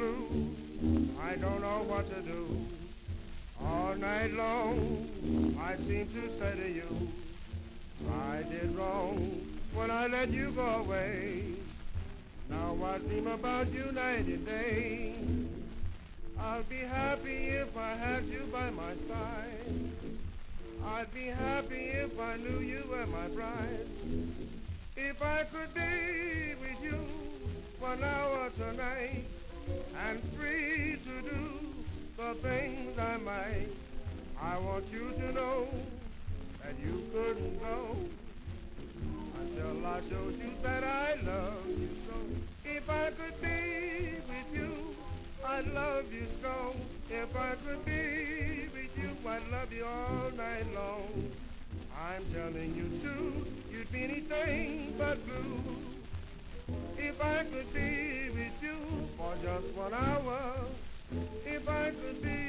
I don't know what to do. All night long, I seem to say to you, I did wrong when I let you go away. Now I dream about you night and day. I'll be happy if I had you by my side. I'd be happy if I knew you were my bride. If I could be with you one hour tonight and free to do the things I might. I want you to know that you couldn't go until I showed you that I love you so. If I could be with you, I'd love you so. If I could be with you, I'd love you all night long. I'm telling you too, you'd be anything but blue. If I could be with you just one hour, if I could be if I could be